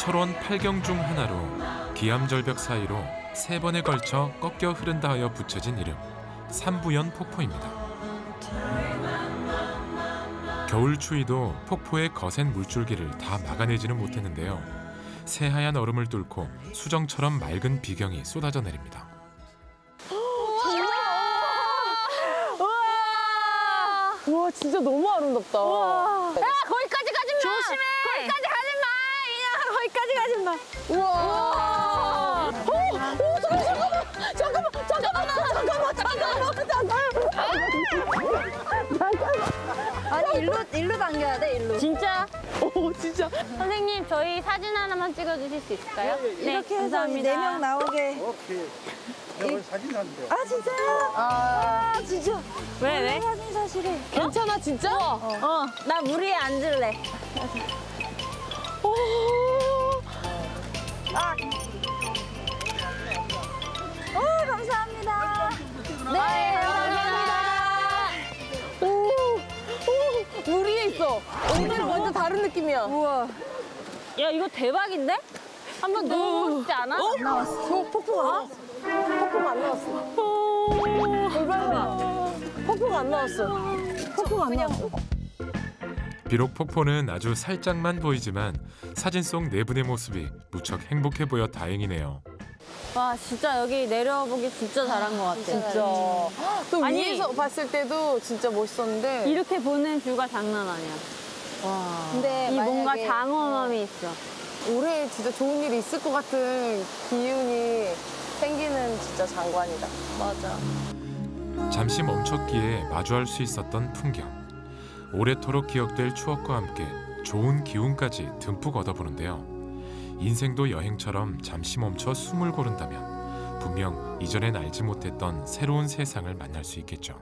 철원 팔경 중 하나로 기암절벽 사이로 세 번에 걸쳐 꺾여 흐른다 하여 붙여진 이름 삼부연 폭포입니다. 겨울 추위도 폭포의 거센 물줄기를 다 막아내지는 못했는데요. 새하얀 얼음을 뚫고 수정처럼 맑은 비경이 쏟아져 내립니다. 와 진짜 너무 아름답다. 야 거기까지 가지 마. 조심해. 거기까지 가지 마. 이년아 거기까지 가지 마. 우와. 오, 오, 잠깐만, 잠깐만, 잠깐만, 잠깐만, 잠깐만, 잠깐만. 아니 일로 일로 당겨야 돼 일로. 진짜. 오, 진짜. 선생님 저희 사진 하나만 찍어주실 수 있을까요? 네, 이렇게 해서 네 명 나오게. 오케이. 여기 사진 한대. 아 진짜요? 아, 진짜. 왜 왜? 사진 사실에. 괜찮아, 진짜? 어, 나물 위에 앉을래. 있어. 오늘 완전 다른 느낌이야. 우와. 야 이거 대박인데? 한번 넣어보고 싶지 않아? 어? 나왔어. 폭포가 나왔어. 폭포가 안 나왔어. 대박이다. 폭포가 안 나왔어. 폭포가 안 나왔어. 비록 폭포는 아주 살짝만 보이지만 사진 속 네 분의 모습이 무척 행복해 보여 다행이네요. 와 진짜 여기 내려보기 진짜 잘한 것 같아. 진짜. 또 아니. 위에서 봤을 때도 진짜 멋있었는데. 이렇게 보는 뷰가 장난 아니야. 와. 근데 이 뭔가 만약에 장엄함이 있어. 올해 진짜 좋은 일이 있을 것 같은 기운이 생기는 진짜 장관이다. 맞아. 잠시 멈췄기에 마주할 수 있었던 풍경. 오래도록 기억될 추억과 함께 좋은 기운까지 듬뿍 얻어보는데요. 인생도 여행처럼 잠시 멈춰 숨을 고른다면 분명 이전엔 알지 못했던 새로운 세상을 만날 수 있겠죠.